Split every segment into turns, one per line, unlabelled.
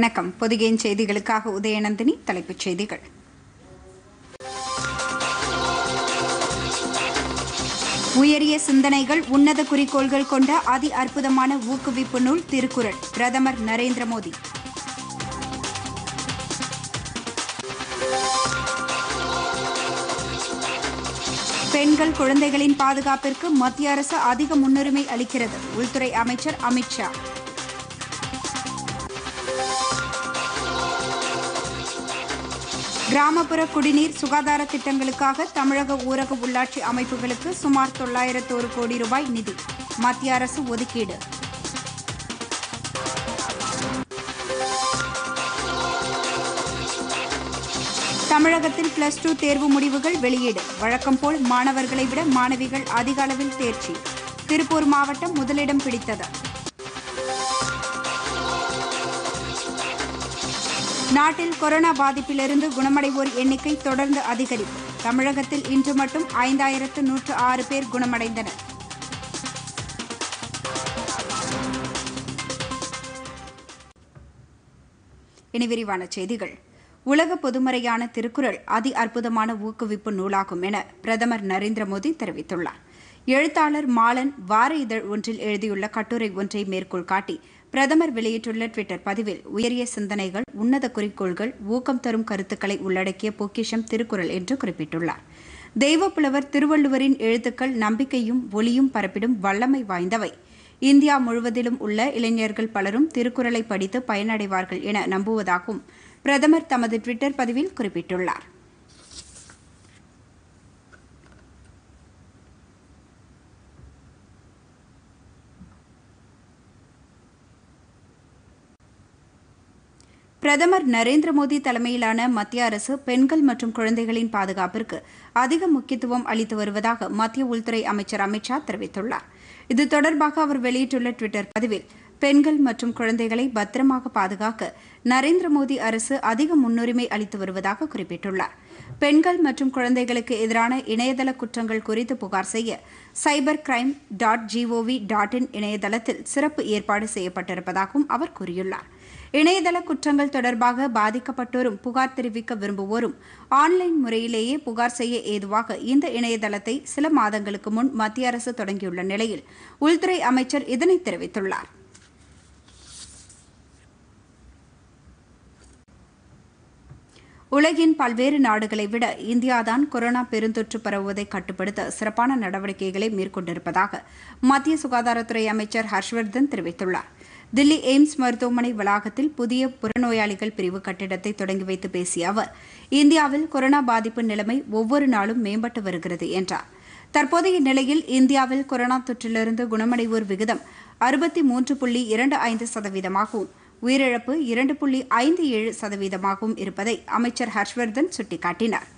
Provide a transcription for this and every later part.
வணக்கம் பொதிகையின் செய்திகளுக்காக உதயநந்தினி தலைப்புச் செய்திகள் உயரிய சிந்தனைகள் உன்னத குறிக்கோள்கள் கொண்ட அதி அற்புதமான ஊக்குவிப்பு நூல் திருக்குறள் பிரதமர் நரேந்திர மோடி பெண்கள் குழந்தைகளின் பாதுகாப்பிற்கு மத்திய அரசு அதிக முன்னுரிமை அளிக்கிறது உள்துறை அமைச்சர் அமித்ஷா கிராமப்புற குடிநீர் சுகாதார திட்டங்களுக்காக தமிழக ஊரக உள்ளாட்சி அமைப்புகளுக்கு சுமார் தொள்ளாயிரத்து ஒரு கோடி ரூபாய் நிதி மத்திய அரசு ஒதுக்கீடு தமிழகத்தில் பிளஸ் டூ தேர்வு முடிவுகள் வெளியீடு வழக்கம் போல் மாணவர்களை விட மாணவிகள் அதிக அளவில் தேர்ச்சி திருப்பூர் மாவட்டம் முதலிடம் பிடித்தது நாட்டில் கொரோனா பாதிப்பிலிருந்து குணமடைவோர் எண்ணிக்கை தொடர்ந்து அதிகரிப்பு தமிழகத்தில் இன்று மட்டும் ஐந்தாயிரத்து நூற்று ஆறு பேர் குணமடைந்தனர் இனி விரிவான செய்திகள் உலக பொதுமறையான திருக்குறள் அதி அற்புதமான ஊக்குவிப்பு நூலாகும் என பிரதமர் நரேந்திர மோடி தெரிவித்துள்ளார் எழுத்தாளர் மாலன் வார இதழ் ஒன்றில் எழுதியுள்ள கட்டுரை ஒன்றை மேற்கோள் காட்டி பிரதமர் வெளியிட்டுள்ள ட்விட்டர் பதிவில் உயரிய சிந்தனைகள் உன்னத குறிக்கோள்கள் ஊக்கம் தரும் கருத்துக்களை உள்ளடக்கிய பொக்கிஷம் திருக்குறள் என்று குறிப்பிட்டுள்ளார் தெய்வப்புலவர் திருவள்ளுவரின் எழுத்துக்கள் நம்பிக்கையும் ஒளியும் பரப்பிடும் வல்லமை வாய்ந்தவை இந்தியா முழுவதிலும் உள்ள இளைஞர்கள் பலரும் திருக்குறளை படித்து பயனடைவார்கள் என நம்புவதாகவும் பிரதமர் தமது ட்விட்டர் பதிவில் குறிப்பிட்டுள்ளார் பிரதமர் நரேந்திர மோடி தலைமையிலான மத்திய அரசு பெண்கள் மற்றும் குழந்தைகளின் பாதுகாப்பிற்கு அதிக முக்கியத்துவம் அளித்து வருவதாக மத்திய உள்துறை அமைச்சர் அமித் ஷா தெரிவித்துள்ளார் இது தொடர்பாக அவர் வெளியிட்டுள்ள டுவிட்டர் பதிவில் பெண்கள் மற்றும் குழந்தைகளை பத்திரமாக பாதுகாக்க நரேந்திர மோடி அரசு அதிக முன்னுரிமை அளித்து வருவதாக குறிப்பிட்டுள்ளார் பெண்கள் மற்றும் குழந்தைகளுக்கு எதிரான இணையதள குற்றங்கள் குறித்து புகார் செய்ய cyber crime dot G O V dot in இணையதளத்தில் சிறப்பு ஏற்பாடு செய்யப்பட்டிருப்பதாகவும் அவர் கூறியுள்ளாா் இணையதள குற்றங்கள் தொடர்பாக பாதிக்கப்பட்டோரும் புகார் தெரிவிக்க விரும்புவோரும் ஆன்லைன் முறையிலேயே புகார் செய்ய ஏதுவாக இந்த இணையதளத்தை சில மாதங்களுக்கு முன் மத்திய அரசு தொடங்கியுள்ள நிலையில் உள்துறை அமைச்சர் இதனை தெரிவித்துள்ளார் உலகின் பல்வேறு நாடுகளை விட இந்தியாதான் கொரோனா பெருந்தொற்று பரவுவதை கட்டுப்படுத்த சிறப்பான நடவடிக்கைகளை மேற்கொண்டிருப்பதாக மத்திய சுகாதாரத்துறை அமைச்சர் ஹர்ஷ்வர்தன் தெரிவித்துள்ளார் தில்லி எய்ம்ஸ் மருத்துவமனை வளாகத்தில் புதிய புறநோயாளிகள் பிரிவு கட்டிடத்தை தொடங்கி வைத்து பேசிய அவர் இந்தியாவில் கொரோனா பாதிப்பு நிலைமை ஒவ்வொரு நாளும் மேம்பட்டு வருகிறது என்றார் தற்போதைய நிலையில் இந்தியாவில் கொரோனா தொற்றிலிருந்து குணமடைவோர் விகிதம் அறுபத்தி மூன்று புள்ளி இரண்டு ஐந்து சதவீதமாகவும் உயிரிழப்பு இரண்டு புள்ளி ஐந்து ஏழு சதவீதமாகவும் இருப்பதை அமைச்சர் ஹர்ஷ்வர்தன் சுட்டிக்காட்டினார்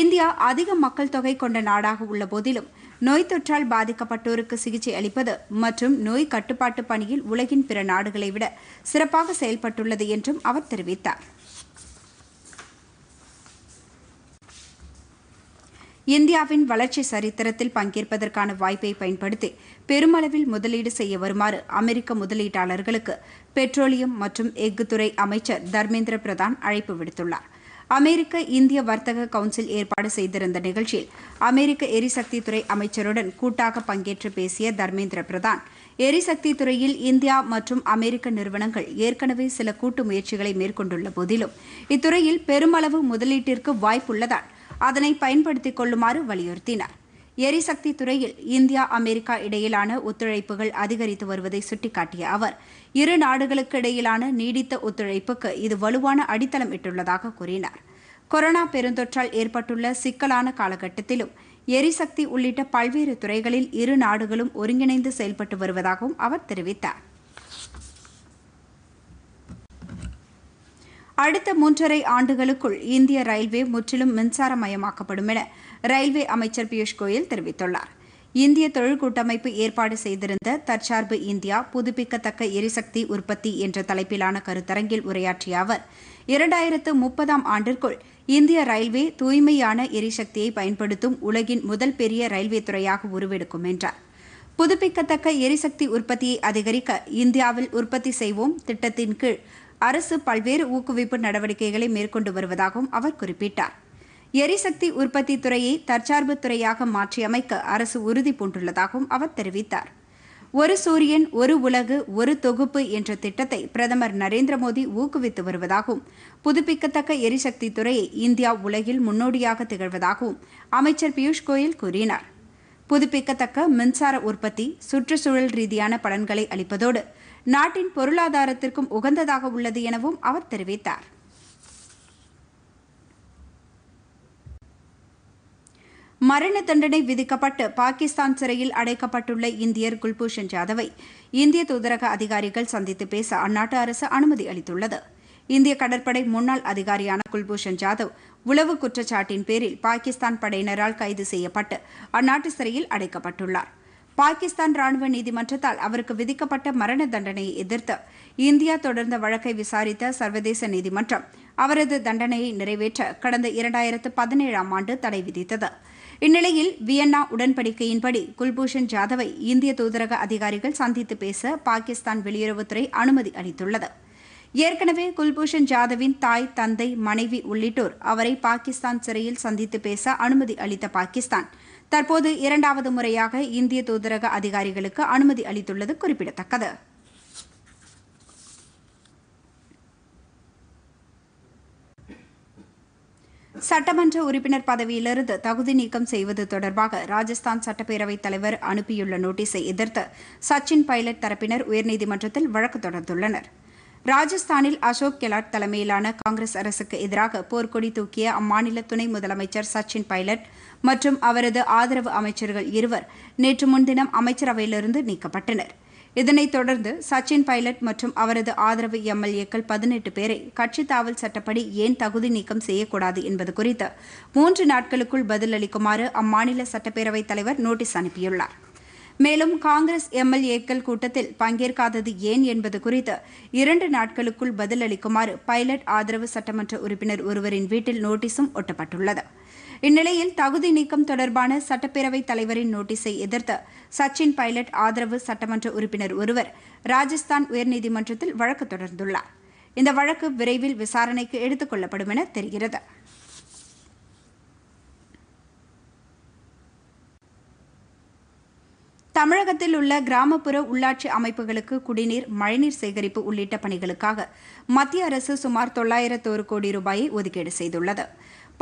இந்தியா அதிக மக்கள் தொகை கொண்ட நாடாக உள்ள போதிலும் நோய் தொற்றால் பாதிக்கப்பட்டோருக்கு சிகிச்சை அளிப்பது மற்றும் நோய் கட்டுப்பாட்டு பணியில் உலகின் பிற நாடுகளை விட சிறப்பாக செயல்பட்டுள்ளது என்றும் அவர் தெரிவித்தார் இந்தியாவின் வளர்ச்சி சரித்திரத்தில் பங்கேற்பதற்கான வாய்ப்பை பயன்படுத்தி பெருமளவில் முதலீடு செய்ய வருமாறு அமெரிக்க முதலீட்டாளர்களுக்கு பெட்ரோலியம் மற்றும் எஃகு துறை அமைச்சர் தர்மேந்திர பிரதான் அழைப்பு விடுத்துள்ளாா் அமெரிக்க இந்திய வர்த்தக கவுன்சில் ஏற்பாடு செய்திருந்த நிகழ்ச்சியில் அமெரிக்க எரிசக்தித்துறை அமைச்சருடன் கூட்டாக பங்கேற்று பேசிய தர்மேந்திர பிரதான் எரிசக்தி துறையில் இந்தியா மற்றும் அமெரிக்க நிறுவனங்கள் ஏற்கனவே சில கூட்டு முயற்சிகளை மேற்கொண்டுள்ள போதிலும் இத்துறையில் பெருமளவு முதலீட்டிற்கு வாய்ப்புள்ளதால் அதனை பயன்படுத்திக் கொள்ளுமாறு வலியுறுத்தினார் எரிசக்தி துறையில் இந்தியா அமெரிக்கா இடையிலான ஒத்துழைப்புகள் அதிகரித்து வருவதை சுட்டிக்காட்டிய அவர் இரு நாடுகளுக்கு இடையிலான நீடித்த ஒத்துழைப்புக்கு இது வலுவான அடித்தளம் இட்டுள்ளதாக கூறினார் கொரோனா பெருந்தொற்றால் ஏற்பட்டுள்ள சிக்கலான காலகட்டத்திலும் எரிசக்தி உள்ளிட்ட பல்வேறு துறைகளில் இரு நாடுகளும் ஒருங்கிணைந்து செயல்பட்டு வருவதாகவும் அவர் தெரிவித்தார் அடுத்த மூன்றரை ஆண்டுகளுக்குள் இந்திய ரயில்வே முற்றிலும் மின்சாரமயமாக்கப்படும் என ரயில்வே அமைச்சர் பியூஷ் கோயல் தெரிவித்துள்ளார் இந்திய தொழில் கூட்டமைப்பு ஏற்பாடு செய்திருந்த தற்சார்பு இந்தியா புதுப்பிக்கத்தக்க எரிசக்தி உற்பத்தி என்ற தலைப்பிலான கருத்தரங்கில் உரையாற்றிய அவர் இரண்டாயிரத்து முப்பதாம் ஆண்டிற்குள் இந்திய ரயில்வே தூய்மையான எரிசக்தியை பயன்படுத்தும் உலகின் முதல் பெரிய ரயில்வே துறையாக உருவெடுக்கும் என்றார் புதுப்பிக்கத்தக்க எரிசக்தி உற்பத்தியை அதிகரிக்க இந்தியாவில் உற்பத்தி செய்வோம் திட்டத்தின் கீழ் அரசு பல்வேறு ஊக்குவிப்பு நடவடிக்கைகளை மேற்கொண்டு வருவதாகவும் அவர் குறிப்பிட்டார் எரிசக்தி உற்பத்தி துறையை தற்சார்பு துறையாக மாற்றியமைக்க அரசு உறுதி பூண்டுள்ளதாகவும் அவர் தெரிவித்தார் ஒரு சூரியன் ஒரு உலகு ஒரு தொகுப்பு என்ற திட்டத்தை பிரதமர் நரேந்திர மோடி ஊக்குவித்து வருவதாகவும் புதுப்பிக்கத்தக்க எரிசக்தி துறையை இந்தியா உலகில் முன்னோடியாக திகழ்வதாகவும் அமைச்சர் பியூஷ் கோயல் கூறினார் புதுப்பிக்கத்தக்க மின்சார உற்பத்தி சுற்றுச்சூழல் ரீதியான பலன்களை அளிப்பதோடு நாட்டின் பொருளாதாரத்திற்கும் உகந்ததாக உள்ளது எனவும் அவர் தெரிவித்தார் மரண தண்டனை விதிக்கப்பட்டு பாகிஸ்தான் சிறையில் அடைக்கப்பட்டுள்ள இந்தியர் குல்பூஷன் ஜாதவை இந்திய தூதரக அதிகாரிகள் சந்தித்து பேச அந்நாட்டு அரசு அனுமதி அளித்துள்ளது இந்திய கடற்படை முன்னாள் அதிகாரியான குல்பூஷன் ஜாதவ் உளவு குற்றச்சாட்டின் பேரில் பாகிஸ்தான் படையினரால் கைது செய்யப்பட்டு அந்நாட்டு சிறையில் அடைக்கப்பட்டுள்ளார் பாகிஸ்தான் ராணுவ நீதிமன்றத்தால் அவருக்கு விதிக்கப்பட்ட மரண தண்டனையை எதிர்த்து இந்தியா தொடர்ந்த வழக்கை விசாரித்த சர்வதேச நீதிமன்றம் அவரது தண்டனையை நிறைவேற்ற கடந்த இரண்டாயிரத்து பதினேழாம் ஆண்டு தடை விதித்தது இந்நிலையில் வியன்னா உடன்படிக்கையின்படி குல்பூஷன் ஜாதவை இந்திய தூதரக அதிகாரிகள் சந்தித்து பேச பாகிஸ்தான் வெளியுறவுத்துறை அனுமதி அளித்துள்ளது ஏற்கனவே குல்பூஷன் ஜாதவின் தாய் தந்தை மனைவி உள்ளிட்டோர் அவரை பாகிஸ்தான் சிறையில் சந்தித்து பேச அனுமதி அளித்த பாகிஸ்தான் தற்போது இரண்டாவது முறையாக இந்திய தூதரக அதிகாரிகளுக்கு அனுமதி அளித்துள்ளது குறிப்பிடத்தக்கது சட்டமன்ற உறுப்பினர் பதவியிலிருந்து தகுதி நீக்கம் செய்வது தொடர்பாக ராஜஸ்தான் சட்டப்பேரவைத் தலைவர் அனுப்பியுள்ள நோட்டீஸை எதிர்த்து சச்சின் பைலட் தரப்பினர் உயர்நீதிமன்றத்தில் வழக்கு தொடர்ந்துள்ளனர் ராஜஸ்தானில் அசோக் கெலாட் தலைமையிலான காங்கிரஸ் அரசுக்கு எதிராக போர்க்கொடி தூக்கிய அம்மாநில துணை முதலமைச்சர் சச்சின் பைலட் மற்றும் அவரது ஆதரவு அமைச்சர்கள் இருவர் நேற்று முன்தினம் அமைச்சரவையிலிருந்து நீக்கப்பட்டனா் இதனைத் தொடர்ந்து சச்சின் பைலட் மற்றும் அவரது ஆதரவு எம்எல்ஏக்கள் பதினெட்டு பேரை கட்சி தாவல் சட்டப்படி ஏன் தகுதி நீக்கம் செய்யக்கூடாது என்பது குறித்து மூன்று நாட்களுக்குள் பதிலளிக்குமாறு அம்மாநில சட்டப்பேரவைத் தலைவர் நோட்டீஸ் அனுப்பியுள்ளார் மேலும் காங்கிரஸ் எம்எல்ஏக்கள் கூட்டத்தில் பங்கேற்காதது ஏன் என்பது குறித்து இரண்டு நாட்களுக்குள் பதிலளிக்குமாறு பைலட் ஆதரவு சட்டமன்ற உறுப்பினர் ஒருவரின் வீட்டில் நோட்டீஸும் ஒட்டப்பட்டுள்ளது இந்நிலையில் தகுதி நீக்கம் தொடர்பான சட்டப்பேரவைத் தலைவரின் நோட்டீஸை எதிர்த்து சச்சின் பைலட் ஆதரவு சட்டமன்ற உறுப்பினர் ஒருவர் ராஜஸ்தான் உயர்நீதிமன்றத்தில் வழக்கு தொடர்ந்துள்ளார் இந்த வழக்கு விரைவில் விசாரணைக்கு எடுத்துக் கொள்ளப்படும் என தெரிகிறது தமிழகத்தில் உள்ள கிராமப்புற உள்ளாட்சி அமைப்புகளுக்கு குடிநீர் மழைநீர் சேகரிப்பு உள்ளிட்ட பணிகளுக்காக மத்திய அரசு சுமார் தொள்ளாயிரத்தோரு கோடி ரூபாயை ஒதுக்கீடு செய்துள்ளது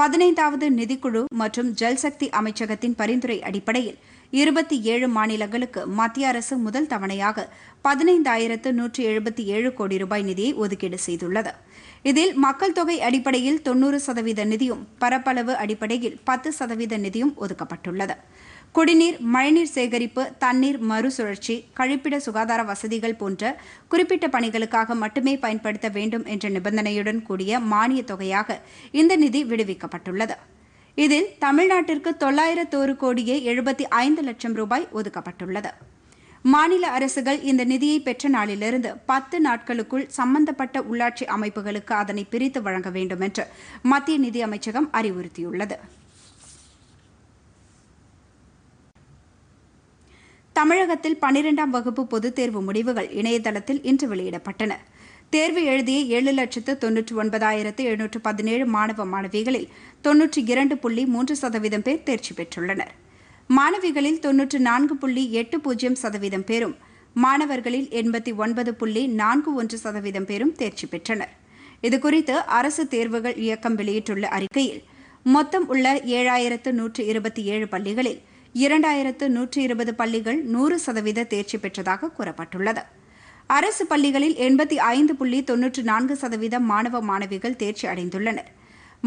பதினைந்தாவது நிதிக்குழு மற்றும் ஜல்சக்தி அமைச்சகத்தின் பரிந்துரை அடிப்படையில் இருபத்தி ஏழு மாநிலங்களுக்கு மத்திய அரசு முதல் தவணையாக பதினைந்தாயிரத்து நூற்றி எழுபத்தி ஏழு கோடி ரூபாய் நிதியை ஒதுக்கீடு செய்துள்ளது இதில் மக்கள் தொகை அடிப்படையில் தொன்னூறு சதவீத நிதியும் பரப்பளவு அடிப்படையில் பத்து சதவீத நிதியும் ஒதுக்கப்பட்டுள்ளது குடிநீர் மழைநீர் சேகரிப்பு தண்ணீர் மறுசுழற்சி கழிப்பிட சுகாதார வசதிகள் போன்ற குறிப்பிட்ட பணிகளுக்காக மட்டுமே பயன்படுத்த வேண்டும் என்ற நிபந்தனையுடன் கூடிய மானிய தொகையாக இந்த நிதி விடுவிக்கப்பட்டுள்ளது இதில் தமிழ்நாட்டிற்கு தொள்ளாயிரத்தோரு கோடியே எழுபத்தி ஐந்து லட்சம் ரூபாய் ஒதுக்கப்பட்டுள்ளது மாநில அரசுகள் இந்த நிதியை பெற்ற நாளிலிருந்து பத்து நாட்களுக்குள் சம்பந்தப்பட்ட உள்ளாட்சி அமைப்புகளுக்கு அதனை பிரித்து வழங்க வேண்டும் என்று மத்திய நிதி அமைச்சகம் அறிவுறுத்தியுள்ளது தமிழகத்தில் பனிரெண்டாம் வகுப்பு பொதுத் தேர்வு முடிவுகள் இணையதளத்தில் இன்று வெளியிடப்பட்டன தேர்வு எழுதிய ஏழு லட்சத்து தொன்னூற்று ஒன்பதாயிரத்து எழுநூற்று பதினேழு மாணவ மாணவிகளில் தொன்னூற்றி இரண்டு புள்ளி மூன்று சதவீதம் பேர் தேர்ச்சி பெற்றுள்ளனர் மாணவிகளில் தொன்னூற்று நான்கு புள்ளி எட்டு பூஜ்ஜியம் சதவீதம் பேரும் மாணவர்களில் எண்பத்தி ஒன்பது புள்ளி நான்கு ஒன்று சதவீதம் பேரும் தேர்ச்சி பெற்றனர் இதுகுறித்து அரசு தேர்வுகள் இயக்கம் வெளியிட்டுள்ள அறிக்கையில் மொத்தம் உள்ள ஏழாயிரத்து நூற்று இருபத்தி ஏழு பள்ளிகளில் இரண்டாயிரத்து நூற்றி இருபது பள்ளிகள் நூறு சதவீத தேர்ச்சி பெற்றதாக கூறப்பட்டுள்ளது அரசு பள்ளிகளில் எண்பத்தி ஐந்து புள்ளி தொன்னூற்று நான்கு சதவீதம் மாணவ மாணவிகள் தேர்ச்சி அடைந்துள்ளனர்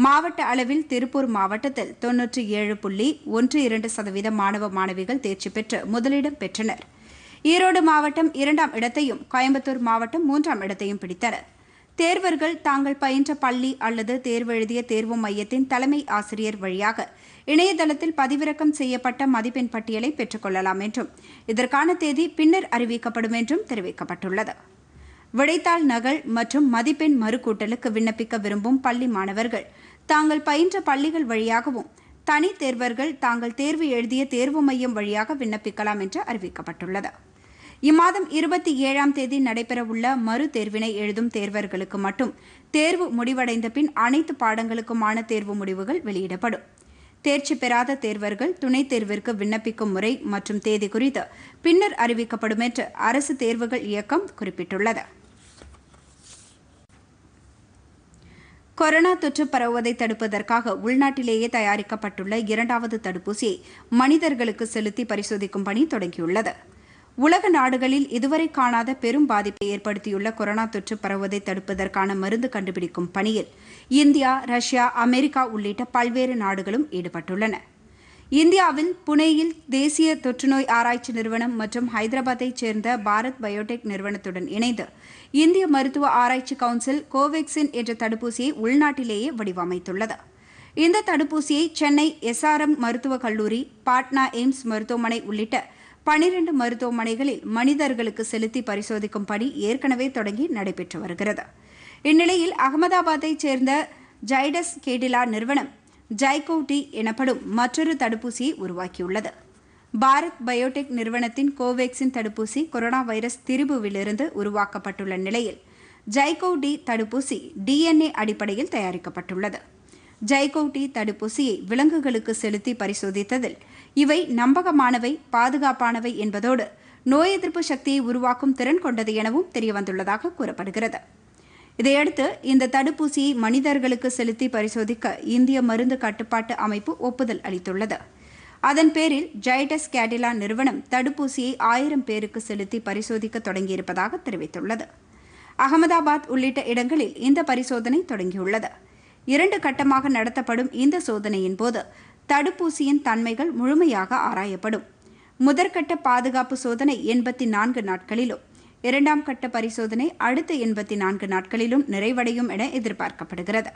மாவட்ட அளவில் திருப்பூர் மாவட்டத்தில் தொன்னூற்று ஏழு புள்ளி ஒன்று இரண்டு சதவீத மாணவ மாணவிகள் தேர்ச்சி பெற்று முதலிடம் பெற்றனர் ஈரோடு மாவட்டம் இரண்டாம் இடத்தையும் கோயம்புத்தூர் மாவட்டம் மூன்றாம் இடத்தையும் பிடித்தனர் தேர்வர்கள் தாங்கள் பயின்ற பள்ளி அல்லது தேர்வெழுதிய தேர்வு மையத்தின் தலைமை ஆசிரியர் வழியாக இணையதளத்தில் பதிவிறக்கம் செய்யப்பட்ட மதிப்பெண் பட்டியலை பெற்றுக்கொள்ளலாம் என்றும் இதற்கான தேதி பின்னர் அறிவிக்கப்படும் என்றும் தெரிவிக்கப்பட்டுள்ளது விடைத்தாள் நகல் மற்றும் மதிப்பெண் மறுக்கூட்டலுக்கு விண்ணப்பிக்க விரும்பும் பள்ளி மாணவர்கள் தாங்கள் பயின்ற பள்ளிகள் வழியாகவும் தனி தேர்வர்கள் தாங்கள் தேர்வு எழுதிய தேர்வு மையம் வழியாக விண்ணப்பிக்கலாம் என்று அறிவிக்கப்பட்டுள்ளது இம்மாதம் இருபத்தி ஏழாம் தேதி நடைபெறவுள்ள மறு தேர்வினை எழுதும் தேர்வர்களுக்கு மட்டும் தேர்வு முடிவடைந்த பின் அனைத்து பாடங்களுக்குமான தேர்வு முடிவுகள் வெளியிடப்படும் தேர்ச்சி பெறாத தேர்வர்கள் துணைத் தேர்விற்கு விண்ணப்பிக்கும் முறை மற்றும் தேதி குறித்து பின்னர் அறிவிக்கப்படும் என்று அரசு தேர்வுகள் இயக்கம் குறிப்பிட்டுள்ளது கொரோனா தொற்று பரவுவதை தடுப்பதற்காக உள்நாட்டிலேயே தயாரிக்கப்பட்டுள்ள இரண்டாவது தடுப்பூசியை மனிதர்களுக்கு செலுத்தி பரிசோதிக்கும் பணி தொடங்கியுள்ளது உலக நாடுகளில் இதுவரை காணாத பெரும் பாதிப்பை ஏற்படுத்தியுள்ள கொரோனா தொற்று பரவுவதை தடுப்பதற்கான மருந்து கண்டுபிடிக்கும் பணியில் இந்தியா ரஷ்யா அமெரிக்கா உள்ளிட்ட பல்வேறு நாடுகளும் ஈடுபட்டுள்ளன இந்தியாவில் புனேயில் தேசிய தொற்றுநோய் ஆராய்ச்சி நிறுவனம் மற்றும் ஹைதராபாத்தைச் சேர்ந்த பாரத் பயோடெக் நிறுவனத்துடன் இணைந்து இந்திய மருத்துவ ஆராய்ச்சி கவுன்சில் கோவேக்சின் என்ற தடுப்பூசியை உள்நாட்டிலேயே வடிவமைத்துள்ளது இந்த தடுப்பூசியை சென்னை எஸ்ஆர்எம் மருத்துவக் கல்லூரி பாட்னா எய்ம்ஸ் மருத்துவமனை உள்ளிட்ட பனிரண்டு மருத்துவமனைகளில் மனிதர்களுக்கு செலுத்தி பரிசோதிக்கும் பணி ஏற்கனவே தொடங்கி நடைபெற்று வருகிறது இந்நிலையில் அகமதாபாத்தைச் சேர்ந்த ஜைடஸ் கேடிலா நிறுவனம் ஜைகோடி எனப்படும் மற்றொரு தடுப்பூசியை உருவாக்கியுள்ளது பாரத் பயோடெக் நிறுவனத்தின் கோவேக்சின் தடுப்பூசி கொரோனா வைரஸ் திரிபுவிலிருந்து உருவாக்கப்பட்டுள்ள நிலையில் ஜைகோ டி தடுப்பூசி டிஎன்ஏ அடிப்படையில் தயாரிக்கப்பட்டுள்ளது ஜைகோட்டி தடுப்பூசியை விலங்குகளுக்கு செலுத்தி பரிசோதித்ததில் இவை நம்பகமானவை பாதுகாப்பானவை என்பதோடு நோய் எதிர்ப்பு சக்தியை உருவாக்கும் திறன் கொண்டது எனவும் தெரியவந்துள்ளதாக கூறப்படுகிறது இதையடுத்து இந்த தடுப்பூசியை மனிதர்களுக்கு செலுத்தி பரிசோதிக்க இந்திய மருந்து கட்டுப்பாட்டு அமைப்பு ஒப்புதல் அளித்துள்ளது அதன் பேரில் ஜைடஸ் கேடிலா நிறுவனம் தடுப்பூசியை ஆயிரம் பேருக்கு செலுத்தி பரிசோதிக்க தொடங்கியிருப்பதாக தெரிவித்துள்ளது அகமதாபாத் உள்ளிட்ட இடங்களில் இந்த பரிசோதனை தொடங்கியுள்ளது இரண்டு கட்டமாக நடத்தப்படும் இந்த சோதனையின் போது தடுப்பூசியின் தன்மைகள் முழுமையாக ஆராயப்படும் முதற்கட்ட பாதுகாப்பு சோதனை எண்பத்தி நான்கு நாட்களிலும் இரண்டாம் கட்ட பரிசோதனை அடுத்த எண்பத்தி நான்கு நாட்களிலும் நிறைவடையும் என எதிர்பார்க்கப்படுகிறது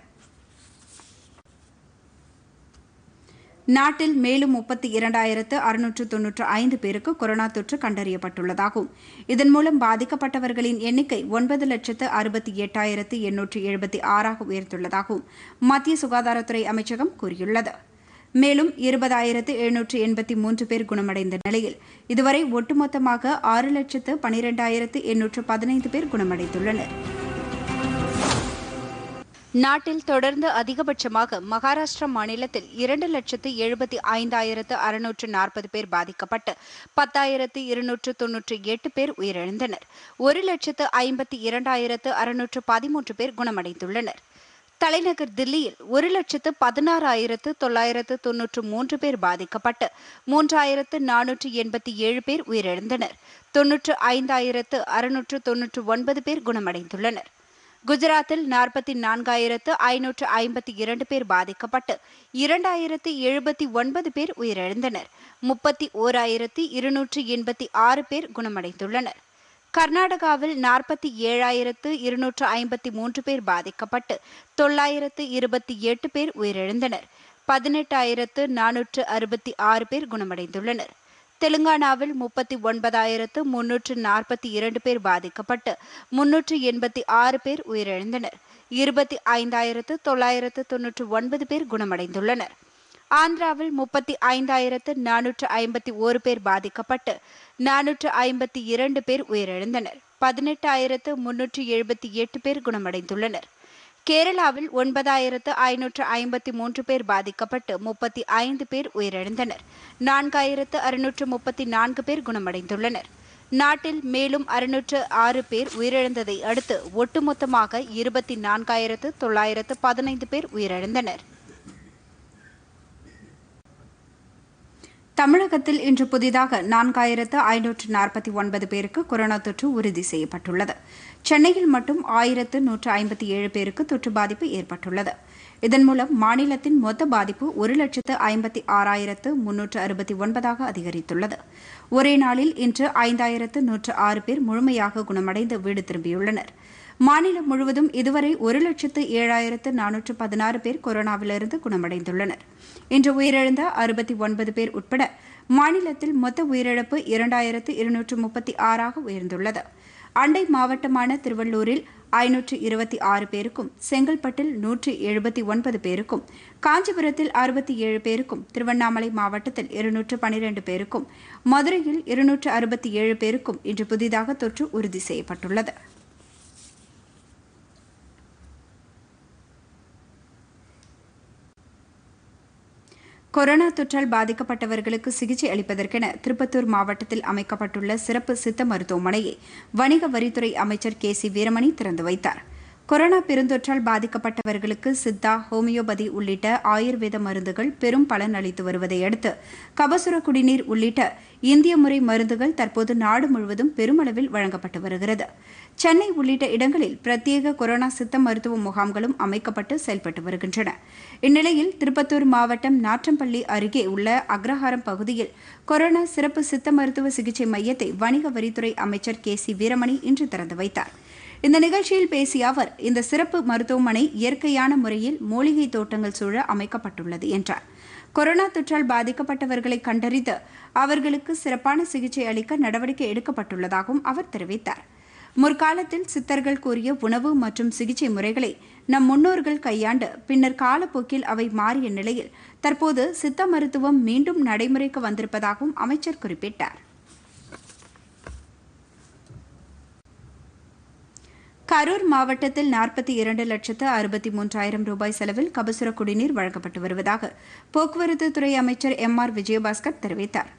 நாட்டில் மேலும் முப்பத்தி இரண்டாயிரத்து அறுநூற்று தொன்னூற்று ஐந்து பேருக்கு கொரோனா தொற்று கண்டறியப்பட்டுள்ளதாகும் இதன் மூலம் பாதிக்கப்பட்டவர்களின் எண்ணிக்கை ஒன்பது லட்சத்து அறுபத்தி எட்டாயிரத்து எண்ணூற்று எழுபத்தி ஆறாக உயர்ந்துள்ளதாகவும் மத்திய சுகாதாரத்துறை அமைச்சகம் கூறியுள்ளது மேலும் இருபதாயிரத்து எழுநூற்று எண்பத்தி மூன்று பேர் குணமடைந்த நிலையில் இதுவரை ஒட்டுமொத்தமாக ஆறு லட்சத்து பனிரெண்டாயிரத்து எண்ணூற்று பதினைந்து பேர் குணமடைந்துள்ளனா் நாட்டில் தொடர்ந்து அதிகபட்சமாக மகாராஷ்டிரா மாநிலத்தில் இரண்டு லட்சத்து எழுபத்தி ஐந்தாயிரத்து அறுநூற்று நாற்பது பேர் பாதிக்கப்பட்டு பத்தாயிரத்து இருநூற்று தொன்னூற்று எட்டு பேர் உயிரிழந்தனர் ஒரு லட்சத்து ஐம்பத்தி இரண்டாயிரத்து அறுநூற்று பதிமூன்று பேர் குணமடைந்துள்ளனர் தலைநகர் தில்லியில் ஒரு லட்சத்து பதினாறாயிரத்து தொள்ளாயிரத்து தொன்னூற்று மூன்று பேர் பாதிக்கப்பட்டு மூன்றாயிரத்து நானூற்று எண்பத்தி ஏழு பேர் உயிரிழந்தனர் தொன்னூற்று ஐந்தாயிரத்து அறுநூற்று தொன்னூற்று ஒன்பது பேர் குணமடைந்துள்ளனர் குஜராத்தில் நாற்பத்தி நான்காயிரத்து ஐநூற்று ஐம்பத்தி இரண்டு பேர் பாதிக்கப்பட்டு இரண்டாயிரத்தி எழுபத்தி ஒன்பது பேர் உயிரிழந்தனர் முப்பத்தி ஓராயிரத்தி இருநூற்று எண்பத்தி ஆறு பேர் குணமடைந்துள்ளனர் கர்நாடகாவில் நாற்பத்தி ஏழாயிரத்து இருநூற்று ஐம்பத்தி மூன்று பேர் பாதிக்கப்பட்டு தொள்ளாயிரத்து இருபத்தி எட்டு பேர் உயிரிழந்தனர் பதினெட்டாயிரத்து நானூற்று அறுபத்தி ஆறு பேர் குணமடைந்துள்ளனர் தெலுங்கானாவில் முப்பத்தி ஒன்பதாயிரத்து முன்னூற்று நாற்பத்தி இரண்டு பேர் பாதிக்கப்பட்டு முன்னூற்று எண்பத்தி ஆறு பேர் உயிரிழந்தனர் இருபத்தி ஐந்தாயிரத்து தொள்ளாயிரத்து தொன்னூற்று ஒன்பது பேர் குணமடைந்துள்ளனர் ஆந்திராவில் முப்பத்தி ஐந்தாயிரத்து நானூற்று ஐம்பத்தி ஒரு பேர் பாதிக்கப்பட்டு நானூற்று ஐம்பத்தி இரண்டு பேர் உயிரிழந்தனர் பதினெட்டாயிரத்து முன்னூற்று எழுபத்தி எட்டு பேர் குணமடைந்துள்ளனர் கேரளாவில் ஒன்பதாயிரத்து ஐநூற்று ஐம்பத்தி மூன்று பேர் பாதிக்கப்பட்டு முப்பத்தி ஐந்து பேர் உயிரிழந்தனர் நான்காயிரத்து அறுநூற்று முப்பத்தி நான்கு பேர் குணமடைந்துள்ளனர் நாட்டில் மேலும் அறுநூற்று ஆறு பேர் உயிரிழந்ததை அடுத்து ஒட்டுமொத்தமாக இருபத்தி நான்காயிரத்து தொள்ளாயிரத்து பதினைந்து பேர் உயிரிழந்தனர் தமிழகத்தில் இன்று புதிதாக நான்காயிரத்து ஐநூற்று நாற்பத்தி ஒன்பது பேருக்கு கொரோனா தொற்று உறுதி செய்யப்பட்டுள்ளது சென்னையில் மட்டும் ஆயிரத்து நூற்று ஐம்பத்தி ஏழு பேருக்கு தொற்று பாதிப்பு ஏற்பட்டுள்ளது இதன் மூலம் மாநிலத்தின் மொத்த பாதிப்பு ஒரு லட்சத்து ஐம்பத்தி ஆறாயிரத்து முன்னூற்று அறுபத்தி ஒன்பதாக அதிகரித்துள்ளது ஒரே நாளில் இன்று ஐந்தாயிரத்து நூற்று ஆறு பேர் முழுமையாக குணமடைந்து வீடு திரும்பியுள்ளனா் மாநிலம் முழுவதும் இதுவரை ஒரு லட்சத்து ஏழாயிரத்து நானூற்று பதினாறு பேர் கொரோனாவிலிருந்து குணமடைந்துள்ளனர் இன்று உயிரிழந்த அறுபத்தி ஒன்பது பேர் உட்பட மாநிலத்தில் மொத்த உயிரிழப்பு இரண்டாயிரத்து இருநூற்று முப்பத்தி ஆறாக உயர்ந்துள்ளது அண்டை மாவட்டமான திருவள்ளூரில் ஐநூற்று இருபத்தி ஆறு பேருக்கும் செங்கல்பட்டில் நூற்று எழுபத்தி ஒன்பது பேருக்கும் காஞ்சிபுரத்தில் அறுபத்தி ஏழு பேருக்கும் திருவண்ணாமலை மாவட்டத்தில் இருநூற்று பனிரெண்டு பேருக்கும் மதுரையில் இருநூற்று அறுபத்தி ஏழு பேருக்கும் இன்று புதிதாக தொற்று உறுதி செய்யப்பட்டுள்ளது கொரோனா தொற்றால் பாதிக்கப்பட்டவர்களுக்கு சிகிச்சை அளிப்பதற்கென திருப்பத்தூர் மாவட்டத்தில் அமைக்கப்பட்டுள்ள சிறப்பு சித்த மருத்துவமனையை வணிக வரித்துறை அமைச்சர் கே சி வீரமணி திறந்து வைத்தார் கொரோனா பெருந்தொற்றால் பாதிக்கப்பட்டவர்களுக்கு சித்தா ஹோமியோபதி உள்ளிட்ட ஆயுர்வேத மருந்துகள் பெரும் பலன் அளித்து வருவதை அடுத்து கபசுர குடிநீர் உள்ளிட்ட இந்திய முறை மருந்துகள் தற்போது நாடு முழுவதும் பெருமளவில் வழங்கப்பட்டு வருகிறது சென்னை உள்ளிட்ட இடங்களில் பிரத்யேக கொரோனா சித்த மருத்துவ முகாம்களும் அமைக்கப்பட்டு செயல்பட்டு வருகின்றன இந்நிலையில் திருப்பத்தூர் மாவட்டம் நாற்றம்பள்ளி அருகே உள்ள அக்ரஹாரம் பகுதியில் கொரோனா சிறப்பு சித்த மருத்துவ சிகிச்சை மையத்தை வணிக வரித்துறை அமைச்சர் கே சி வீரமணி இன்று திறந்து வைத்தார் இந்த நிகழ்ச்சியில் பேசிய அவர் இந்த சிறப்பு மருத்துவமனை இயற்கையான முறையில் மூலிகை தோட்டங்கள் சூழ அமைக்கப்பட்டுள்ளது என்றார் கொரோனா தொற்றால் பாதிக்கப்பட்டவர்களை கண்டறிந்து அவர்களுக்கு சிறப்பான சிகிச்சை அளிக்க நடவடிக்கை எடுக்கப்பட்டுள்ளதாகவும் அவர் தெரிவித்தார் முற்காலத்தில் சித்தர்கள் கூறிய உணவு மற்றும் சிகிச்சை முறைகளை நம் முன்னோர்கள் கையாண்டு பின்னர் காலப்போக்கில் அவை மாறிய நிலையில் தற்போது சித்த மருத்துவம் மீண்டும் நடைமுறைக்கு வந்திருப்பதாகவும் அமைச்சர் குறிப்பிட்டார் கரூர் மாவட்டத்தில் நாற்பத்தி இரண்டு லட்சத்து அறுபத்தி மூன்றாயிரம் ரூபாய் செலவில் கபசுர குடிநீர் வழங்கப்பட்டு வருவதாக போக்குவரத்து துறை அமைச்சர் எம் ஆர் விஜயபாஸ்கர் தெரிவித்தார்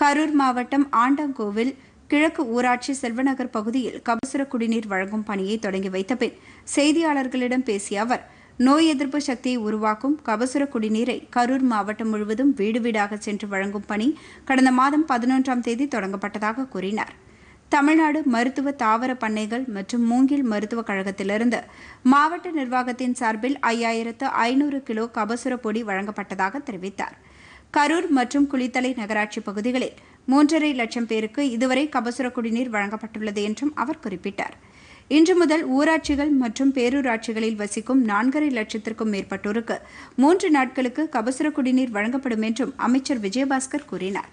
கரூர் மாவட்டம் ஆண்டங்கோவில் கிழக்கு ஊராட்சி செல்வநகர் பகுதியில் கபசுர குடிநீர் வழங்கும் பணியை தொடங்கி வைத்த பின் செய்தியாளர்களிடம் பேசிய அவர் நோய் எதிர்ப்பு சக்தியை உருவாக்கும் கபசுர குடிநீரை கரூர் மாவட்டம் முழுவதும் வீடு வீடாக சென்று வழங்கும் பணி கடந்த மாதம் பதினொன்றாம் தேதி தொடங்கப்பட்டதாக கூறினார் தமிழ்நாடு மருத்துவ தாவர பண்ணைகள் மற்றும் மூங்கில் மருத்துவக் கழகத்திலிருந்து மாவட்ட நிர்வாகத்தின் சார்பில் ஐயாயிரத்து ஐநூறு கிலோ கபசுர பொடி வழங்கப்பட்டதாக தெரிவித்தார் கரூர் மற்றும் குளித்தலை நகராட்சி பகுதிகளில் மூன்றரை லட்சம் பேருக்கு இதுவரை கபசுர குடிநீர் வழங்கப்பட்டுள்ளது என்றும் அவர் குறிப்பிட்டார் இன்று முதல் ஊராட்சிகள் மற்றும் பேரூராட்சிகளில் வசிக்கும் நான்கரை லட்சத்திற்கும் மேற்பட்டோருக்கு மூன்று நாட்களுக்கு கபசுர குடிநீர் வழங்கப்படும் என்றும் அமைச்சர் விஜயபாஸ்கர் கூறினார்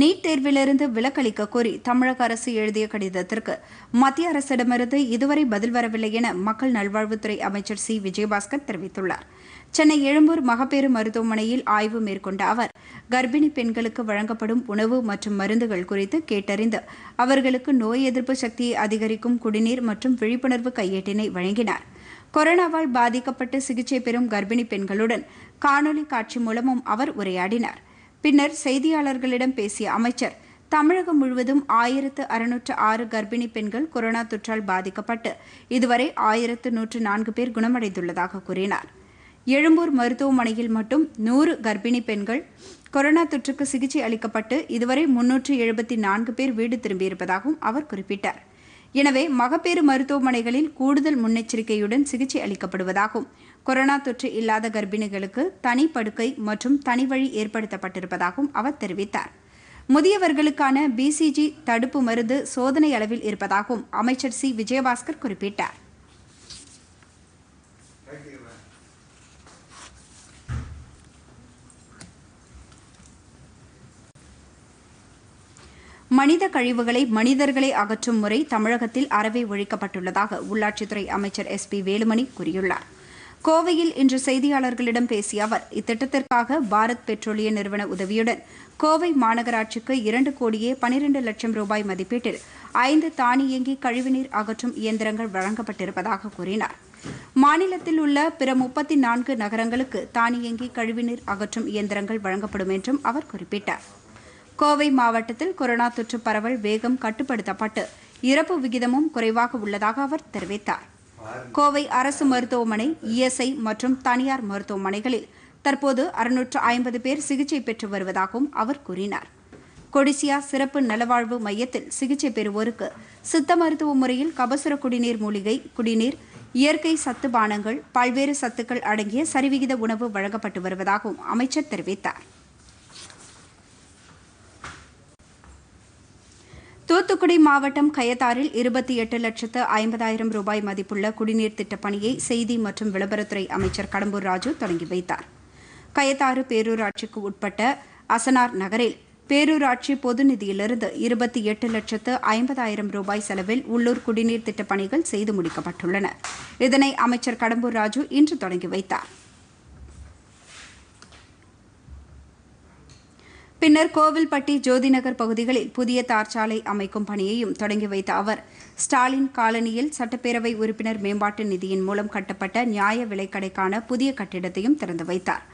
நீட் தேர்விலிருந்து விலக்களிக்க கோரி தமிழக அரசு எழுதிய கடிதத்திற்கு மத்திய அரசிடமிருந்து இதுவரை பதில் வரவில்லை என மக்கள் நல்வாழ்வுத்துறை அமைச்சர் சி விஜயபாஸ்கர் தெரிவித்துள்ளார் சென்னை எழும்பூர் மகப்பேறு மருத்துவமனையில் ஆய்வு மேற்கொண்ட அவர் கர்ப்பிணி பெண்களுக்கு வழங்கப்படும் உணவு மற்றும் மருந்துகள் குறித்து கேட்டறிந்து அவர்களுக்கு நோய் எதிர்ப்பு சக்தியை அதிகரிக்கும் குடிநீர் மற்றும் விழிப்புணர்வு கையேட்டினை வழங்கினார் கொரோனாவால் பாதிக்கப்பட்டு சிகிச்சை பெறும் கர்ப்பிணி பெண்களுடன் காணொலி காட்சி மூலமும் அவர் உரையாடினார் பின்னர் செய்தியாளர்களிடம் பேசிய அமைச்சர் தமிழகம் முழுவதும் ஆயிரத்து அறுநூற்று ஆறு கர்ப்பிணி பெண்கள் கொரோனா தொற்றால் பாதிக்கப்பட்டு இதுவரை ஆயிரத்து நூற்று நான்கு பேர் குணமடைந்துள்ளதாக கூறினார் எழும்பூர் மருத்துவமனையில் மட்டும் நூறு கர்ப்பிணி பெண்கள் கொரோனா தொற்றுக்கு சிகிச்சை அளிக்கப்பட்டு இதுவரை முன்னூற்று எழுபத்தி நான்கு பேர் வீடு திரும்பியிருப்பதாகவும் அவர் குறிப்பிட்டார் எனவே மகப்பேறு மருத்துவமனைகளில் கூடுதல் முன்னெச்சரிக்கையுடன் சிகிச்சை அளிக்கப்படுவதாகவும் கொரோனா தொற்று இல்லாத கர்ப்பிணிகளுக்கு தனி படுக்கை மற்றும் தனி வழி ஏற்படுத்தப்பட்டிருப்பதாகவும் அவர் தெரிவித்தார் முதியவர்களுக்கான பிசிஜி தடுப்பு மருந்து சோதனை அளவில் இருப்பதாகவும் அமைச்சர் சி விஜயபாஸ்கர் குறிப்பிட்டார் மனித கழிவுகளை மனிதர்களை அகற்றும் முறை தமிழகத்தில் அறவே ஒழிக்கப்பட்டுள்ளதாக உள்ளாட்சித்துறை அமைச்சர் எஸ் பி வேலுமணி கூறியுள்ளார் கோவையில் இன்று செய்தியாளர்களிடம் பேசிய அவர் இத்திட்டத்திற்காக பாரத் பெட்ரோலிய நிறுவன உதவியுடன் கோவை மாநகராட்சிக்கு இரண்டு கோடியே பனிரெண்டு லட்சம் ரூபாய் மதிப்பீட்டில் ஐந்து தானியங்கி கழிவுநீர் அகற்றும் இயந்திரங்கள் வழங்கப்பட்டிருப்பதாக கூறினார் மாநிலத்தில் உள்ள பிற முப்பத்தி நான்கு நகரங்களுக்கு தானியங்கி கழிவுநீர் அகற்றும் இயந்திரங்கள் வழங்கப்படும் என்றும் அவர் குறிப்பிட்டார் கோவை மாவட்டத்தில் கொரோனா தொற்று பரவல் வேகம் கட்டுப்படுத்தப்பட்டு இறப்பு விகிதமும் குறைவாக உள்ளதாக அவர் தெரிவித்தார் கோவை அரசு மருத்துவமனை இஎஸ்ஐ மற்றும் தனியார் மருத்துவமனைகளில் தற்போது அறுநூற்று ஐம்பது பேர் சிகிச்சை பெற்று வருவதாகவும் அவர் கூறினார் கொடிசியா சிறப்பு நலவாழ்வு மையத்தில் சிகிச்சை பெறுவோருக்கு சித்த மருத்துவ முறையில் கபசுர குடிநீர் மூலிகை குடிநீர் இயற்கை சத்து பானங்கள் பல்வேறு சத்துக்கள் அடங்கிய சரிவிகித உணவு வழங்கப்பட்டு வருவதாகவும் அமைச்சர் தெரிவித்தார் தூத்துக்குடி மாவட்டம் கயத்தாறில் இருபத்தி எட்டு லட்சத்து ஐம்பதாயிரம் ரூபாய் மதிப்புள்ள குடிநீர் திட்டப் பணியை செய்தி மற்றும் விளம்பரத்துறை அமைச்சர் கடம்பூர் ராஜு தொடங்கி வைத்தார் கயத்தாறு பேரூராட்சிக்கு உட்பட்ட அசனார் நகரில் பேரூராட்சி பொது நிதியிலிருந்து இருபத்தி எட்டு லட்சத்து ஐம்பதாயிரம் ரூபாய் செலவில் உள்ளூர் குடிநீர் திட்டப் பணிகள் செய்து முடிக்கப்பட்டுள்ளன இதனை அமைச்சர் கடம்பூர் ராஜு இன்று தொடங்கி வைத்தாா் பின்னர் கோவில்பட்டி ஜோதிநகர் பகுதிகளில் புதிய தார்ச்சாலை அமைக்கும் பணியையும் தொடங்கி வைத்த அவர் ஸ்டாலின் காலனியில் சட்டப்பேரவை உறுப்பினர் மேம்பாட்டு நிதியின் மூலம் கட்டப்பட்ட நியாய விலைக்கடைக்கான புதிய கட்டிடத்தையும் திறந்து வைத்தார்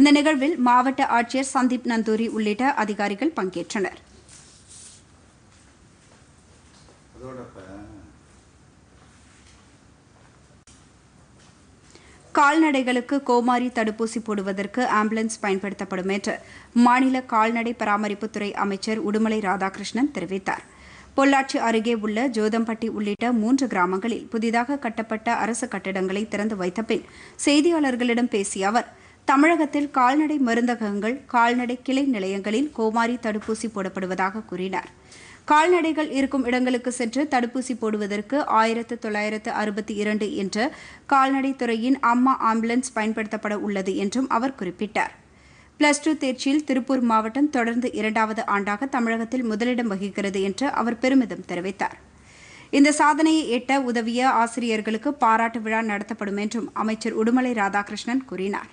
இந்த நிகழ்வில் மாவட்ட ஆட்சியர் சந்தீப் நந்தூரி உள்ளிட்ட அதிகாரிகள் பங்கேற்றனர் கால்நடைகளுக்கு கோமாரி தடுப்பூசி போடுவதற்கு ஆம்புலன்ஸ் பயன்படுத்தப்படும் என்று மாநில கால்நடை பராமரிப்புத்துறை அமைச்சர் உடுமலை ராதாகிருஷ்ணன் தெரிவித்தார் பொள்ளாச்சி அருகே உள்ள ஜோதம்பட்டி உள்ளிட்ட மூன்று கிராமங்களில் புதிதாக கட்டப்பட்ட அரசு கட்டிடங்களை திறந்து வைத்த பின் செய்தியாளர்களிடம் பேசிய அவர் தமிழகத்தில் கால்நடை மருந்தகங்கள் கால்நடை கிளை நிலையங்களில் கோமாரி தடுப்பூசி போடப்படுவதாக கூறினாா் கால்நடைகள் இருக்கும் இடங்களுக்கு சென்று தடுப்பூசி போடுவதற்கு ஆயிரத்து தொள்ளாயிரத்து அறுபத்தி இரண்டு என்ற துறையின் அம்மா ஆம்புலன்ஸ் பயன்படுத்தப்பட உள்ளது என்றும் அவர் குறிப்பிட்டார் பிளஸ் டூ தேர்ச்சியில் திருப்பூர் மாவட்டம் தொடர்ந்து இரண்டாவது ஆண்டாக தமிழகத்தில் முதலிடம் வகிக்கிறது என்று அவர் பெருமிதம் தெரிவித்தார் இந்த சாதனையை எட்ட உதவிய ஆசிரியர்களுக்கு பாராட்டு விழா நடத்தப்படும் என்றும் அமைச்சர் உடுமலை ராதாகிருஷ்ணன் கூறினார்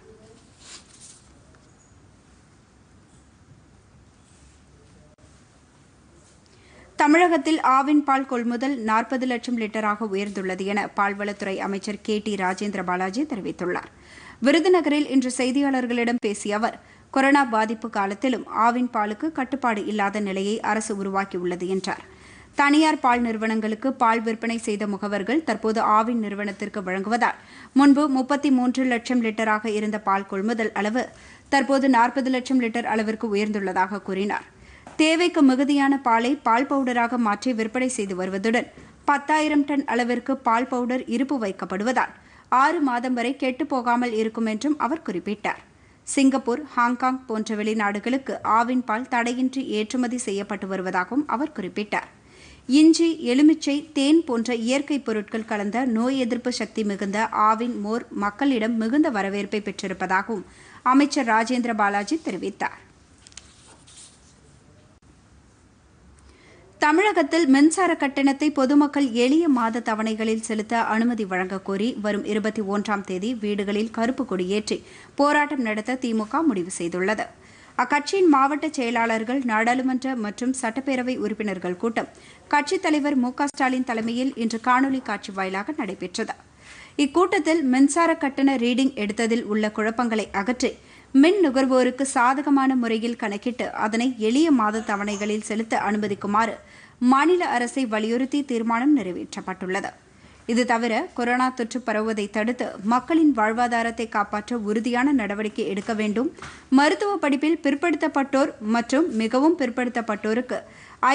தமிழகத்தில் ஆவின் பால் கொள்முதல் நாற்பது லட்சம் லிட்டராக உயர்ந்துள்ளது என பால்வளத்துறை அமைச்சர் கே டி ராஜேந்திர பாலாஜி தெரிவித்துள்ளார் விருதுநகரில் இன்று செய்தியாளர்களிடம் பேசிய அவர் கொரோனா பாதிப்பு காலத்திலும் ஆவின் பாலுக்கு கட்டுப்பாடு இல்லாத நிலையை அரசு உருவாக்கியுள்ளது என்றார் தனியார் பால் நிறுவனங்களுக்கு பால் விற்பனை செய்த முகவர்கள் தற்போது ஆவின் நிறுவனத்திற்கு வழங்குவதால் முன்பு முப்பத்தி மூன்று லட்சம் லிட்டராக இருந்த பால் கொள்முதல் அளவு தற்போது நாற்பது லட்சம் லிட்டர் அளவிற்கு உயர்ந்துள்ளதாக கூறினார் தேவைக்கு மிகுதியான பாலை பால் பவுடராக மாற்றி விற்பனை செய்து வருவதுடன் பத்தாயிரம் டன் அளவிற்கு பால் பவுடர் இருப்பு வைக்கப்படுவதால் ஆறு மாதம் வரை கெட்டுப்போகாமல் இருக்கும் என்றும் அவர் குறிப்பிட்டார் சிங்கப்பூர் ஹாங்காங் போன்ற வெளிநாடுகளுக்கு ஆவின் பால் தடையின்றி ஏற்றுமதி செய்யப்பட்டு வருவதாகவும் அவர் குறிப்பிட்டார் இஞ்சி எலுமிச்சை தேன் போன்ற இயற்கை பொருட்கள் கலந்த நோய் எதிர்ப்பு சக்தி மிகுந்த ஆவின் மோர் மக்களிடம் மிகுந்த வரவேற்பை பெற்றிருப்பதாகவும் அமைச்சர் ராஜேந்திர பாலாஜி தெரிவித்தார் தமிழகத்தில் மின்சார கட்டணத்தை பொதுமக்கள் எளிய மாத தவணைகளில் செலுத்த அனுமதி வழங்கக் கோரி வரும் இருபத்தி ஒன்றாம் தேதி வீடுகளில் கருப்பு கொடியேற்றி போராட்டம் நடத்த திமுக முடிவு செய்துள்ளது அக்கட்சியின் மாவட்ட செயலாளர்கள் நாடாளுமன்ற மற்றும் சட்டப்பேரவை உறுப்பினர்கள் கூட்டம் கட்சித் தலைவர் மு ஸ்டாலின் தலைமையில் இன்று காணொலி காட்சி வாயிலாக நடைபெற்றது இக்கூட்டத்தில் மின்சார கட்டண ரீடிங் எடுத்ததில் உள்ள குழப்பங்களை அகற்றி மின் நுகர்வோருக்கு சாதகமான முறையில் கணக்கிட்டு அதனை எளிய மாத தவணைகளில் செலுத்த அனுமதிக்குமாறு மாநில அரசை வலியுறுத்தி தீர்மானம் நிறைவேற்றப்பட்டுள்ளது இது தவிர கொரோனா தொற்று பரவுவதை தடுத்து மக்களின் வாழ்வாதாரத்தை காப்பாற்ற உறுதியான நடவடிக்கை எடுக்க வேண்டும் மருத்துவ படிப்பில் பிற்படுத்தப்பட்டோர் மற்றும் மிகவும் பிற்படுத்தப்பட்டோருக்கு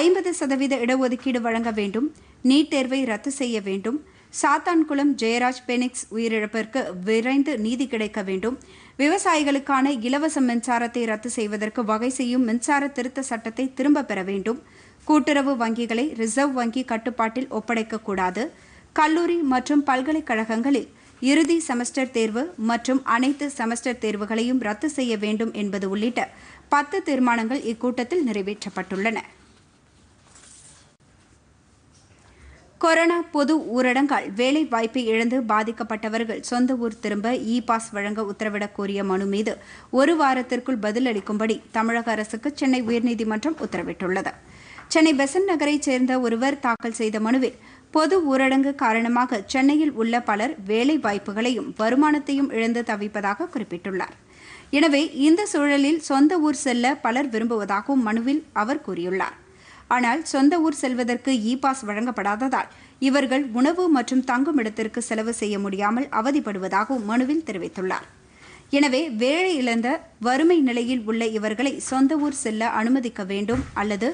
ஐம்பது சதவீத இடஒதுக்கீடு வழங்க வேண்டும் நீட் தேர்வை ரத்து செய்ய வேண்டும் சாத்தான்குளம் ஜெயராஜ் பெனிக்ஸ் உயிரிழப்பிற்கு விரைந்து நீதி கிடைக்க வேண்டும் விவசாயிகளுக்கான இலவச மின்சாரத்தை ரத்து செய்வதற்கு வகை செய்யும் மின்சார திருத்த சட்டத்தை திரும்பப் பெற வேண்டும் கூட்டுறவு வங்கிகளை ரிசர்வ் வங்கி கட்டுப்பாட்டில் ஒப்படைக்கக்கூடாது கல்லூரி மற்றும் பல்கலைக்கழகங்களில் இறுதி செமஸ்டர் தேர்வு மற்றும் அனைத்து செமஸ்டர் தேர்வுகளையும் ரத்து செய்ய வேண்டும் என்பது உள்ளிட்ட பத்து தீர்மானங்கள் இக்கூட்டத்தில் நிறைவேற்றப்பட்டுள்ளன கொரோனா பொது ஊரடங்கால் வேலை வாய்ப்பை இழந்து பாதிக்கப்பட்டவர்கள் சொந்த ஊர் திரும்ப இ பாஸ் வழங்க உத்தரவிடக் கோரிய மனு மீது ஒரு வாரத்திற்குள் பதிலளிக்கும்படி தமிழக அரசுக்கு சென்னை உயர்நீதிமன்றம் உத்தரவிட்டுள்ளது சென்னை பெசன் நகரைச் சேர்ந்த ஒருவர் தாக்கல் செய்த மனுவில் பொது ஊரடங்கு காரணமாக சென்னையில் உள்ள பலர் வேலை வாய்ப்புகளையும் வருமானத்தையும் இழந்து தவிப்பதாக குறிப்பிட்டுள்ளார் எனவே இந்த சூழலில் சொந்த ஊர் செல்ல பலர் விரும்புவதாகவும் மனுவில் அவர் கூறியுள்ளார் ஆனால் சொந்த ஊர் செல்வதற்கு இ பாஸ் வழங்கப்படாததால் இவர்கள் உணவு மற்றும் தங்கும் இடத்திற்கு செலவு செய்ய முடியாமல் அவதிப்படுவதாகவும் மனுவில் தெரிவித்துள்ளார் எனவே வேலை இழந்த வறுமை நிலையில் உள்ள இவர்களை சொந்த ஊர் செல்ல அனுமதிக்க வேண்டும் அல்லது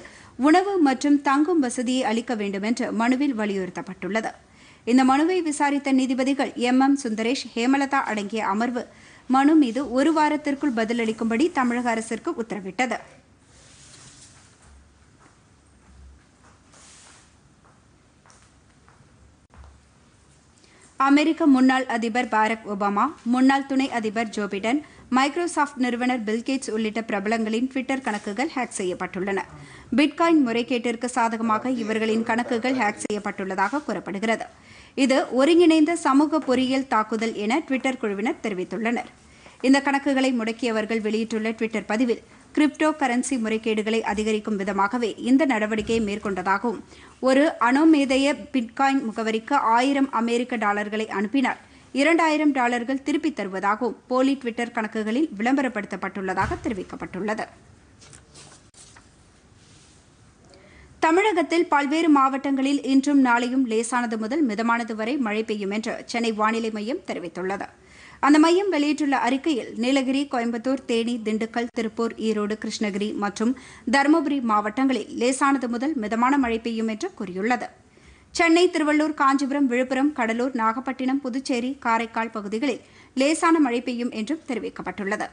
உணவு மற்றும் தங்கும் வசதியை அளிக்க என்று மனுவில் வலியுறுத்தப்பட்டுள்ளது இந்த மனுவை விசாரித்த நீதிபதிகள் எம் எம் சுந்தரேஷ் ஹேமலதா அடங்கிய அமர்வு மனு மீது ஒரு வாரத்திற்குள் பதிலளிக்கும்படி தமிழக அரசிற்கு உத்தரவிட்டது அமெரிக்க முன்னாள் அதிபர் பாரக் ஒபாமா முன்னாள் துணை அதிபர் ஜோ பிடன் மைக்ரோசாஃப்ட் நிறுவனர் பில்கேட்ஸ் உள்ளிட்ட பிரபலங்களின் ட்விட்டர் கணக்குகள் ஹேக் செய்யப்பட்டுள்ளன பிட்காயின் முறைகேட்டிற்கு சாதகமாக இவர்களின் கணக்குகள் ஹேக் செய்யப்பட்டுள்ளதாக கூறப்படுகிறது இது ஒருங்கிணைந்த சமூக பொறியியல் தாக்குதல் என ட்விட்டர் குழுவினர் தெரிவித்துள்ளனர் இந்த கணக்குகளை முடக்கியவர்கள் வெளியிட்டுள்ள ட்விட்டர் பதிவில் கிரிப்டோ கரன்சி முறைகேடுகளை அதிகரிக்கும் விதமாகவே இந்த நடவடிக்கையை மேற்கொண்டதாகவும் ஒரு அனோமேதய பிட்காயின் முகவரிக்கு ஆயிரம் அமெரிக்க டாலர்களை அனுப்பினார் இரண்டாயிரம் டாலர்கள் திருப்பித் தருவதாகவும் போலி ட்விட்டர் கணக்குகளில் விளம்பரப்படுத்தப்பட்டுள்ளதாக தெரிவிக்கப்பட்டுள்ளது தமிழகத்தில் பல்வேறு மாவட்டங்களில் இன்றும் நாளையும் லேசானது முதல் மிதமானது வரை மழை பெய்யும் என்று சென்னை வானிலை மையம் தெரிவித்துள்ளது அந்த மையம் வெளியிட்டுள்ள அறிக்கையில் நீலகிரி கோயம்புத்தூர் தேனி திண்டுக்கல் திருப்பூர் ஈரோடு கிருஷ்ணகிரி மற்றும் தருமபுரி மாவட்டங்களில் லேசானது முதல் மிதமான மழை பெய்யும் என்று கூறியுள்ளது சென்னை திருவள்ளூர் காஞ்சிபுரம் விழுப்புரம் கடலூர் நாகப்பட்டினம் புதுச்சேரி காரைக்கால் பகுதிகளில் லேசான மழை பெய்யும் என்றும் தெரிவிக்கப்பட்டுள்ளது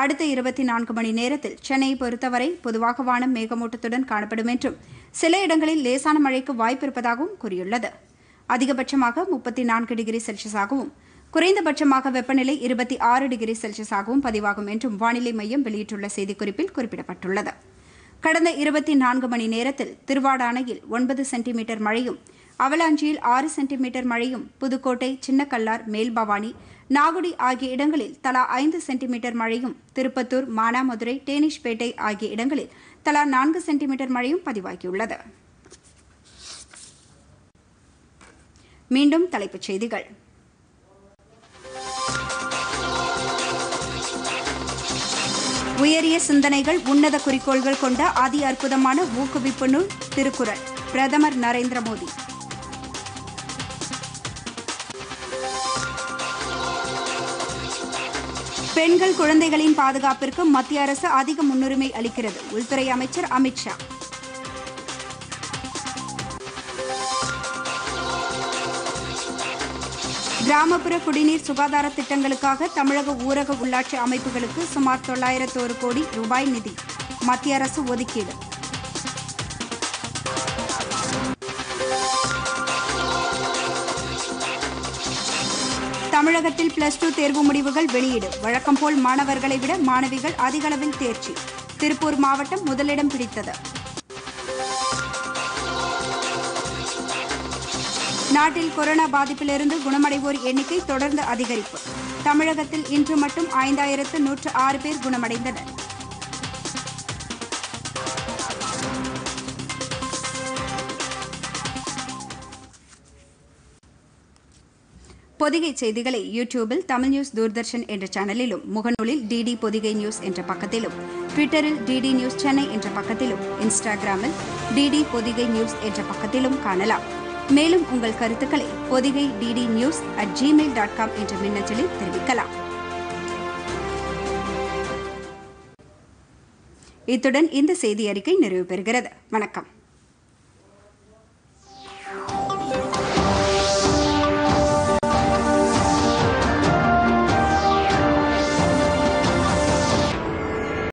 அடுத்த இருபத்தி நான்கு மணி நேரத்தில் சென்னையை பொறுத்தவரை பொதுவாக வானம் மேகமூட்டத்துடன் காணப்படும் என்றும் சில இடங்களில் லேசான மழைக்கு வாய்ப்பு இருப்பதாகவும் கூறியுள்ளது அதிகபட்சமாக முப்பத்தி நான்கு டிகிரி செல்சியஸாகவும் குறைந்தபட்சமாக வெப்பநிலை இருபத்தி ஆறு டிகிரி செல்சியஸாகவும் பதிவாகும் என்றும் வானிலை மையம் வெளியிட்டுள்ள செய்திக்குறிப்பில் குறிப்பிடப்பட்டுள்ளது கடந்த இருபத்தி நான்கு மணி நேரத்தில் திருவாடானையில் ஒன்பது சென்டிமீட்டர் மழையும் அவலாஞ்சியில் ஆறு சென்டிமீட்டர் மழையும் புதுக்கோட்டை சின்னக்கல்லார் மேல்பவானி நாகுடி ஆகிய இடங்களில் தலா ஐந்து சென்டிமீட்டர் மழையும் திருப்பத்தூர் மானாமதுரை டேனிஷ்பேட்டை ஆகிய இடங்களில் தலா நான்கு சென்டிமீட்டர் மழையும் பதிவாகியுள்ளது மீண்டும் தலைப்புச் செய்திகள் உயரிய சிந்தனைகள் உன்னத குறிக்கோள்கள் கொண்ட அதி அற்புதமான ஊக்குவிப்பு நூல் திருக்குறள் பிரதமர் நரேந்திர மோடி பெண்கள் குழந்தைகளின் பாதுகாப்பிற்கு மத்திய அரசு அதிக முன்னுரிமை அளிக்கிறது உள்துறை அமைச்சர் அமித்ஷா கிராமப்புற குடிநீர் சுகாதார திட்டங்களுக்காக தமிழக ஊரக உள்ளாட்சி அமைப்புகளுக்கு சுமார் தொள்ளாயிரத்து ஒரு கோடி ரூபாய் நிதி மத்திய அரசு ஒதுக்கீடு தமிழகத்தில் பிளஸ் டூ தேர்வு முடிவுகள் வெளியீடு வழக்கம் போல் மாணவர்களை விட மாணவிகள் அதிகளவில் தேர்ச்சி திருப்பூர் மாவட்டம் முதலிடம் பிடித்தது நாட்டில் கொரோனா பாதிப்பிலிருந்து குணமடைவோர் எண்ணிக்கை தொடர்ந்து அதிகரிப்பு தமிழகத்தில் இன்று மட்டும் ஐந்தாயிரத்து நூற்று ஆறு பேர் குணமடைந்தனர் பொதிகை செய்திகளை யூடியூபில் தமிழ் நியூஸ் தூர்தர்ஷன் என்ற சேனலிலும் முகநூலில் டிடி பொதிகை நியூஸ் என்ற பக்கத்திலும் ட்விட்டரில் டிடி நியூஸ் சென்னை என்ற பக்கத்திலும் இன்ஸ்டாகிராமில் டிடி பொதிகை நியூஸ் என்ற பக்கத்திலும் காணலாம் மேலும் உங்கள் கருத்துக்களை Podhigai DD news at Gmail dot com என்ற மின்னஞ்சலில் தெரிவிக்கலாம் இத்துடன் இந்த செய்தி அறிக்கை நிறைவு பெறுகிறது வணக்கம்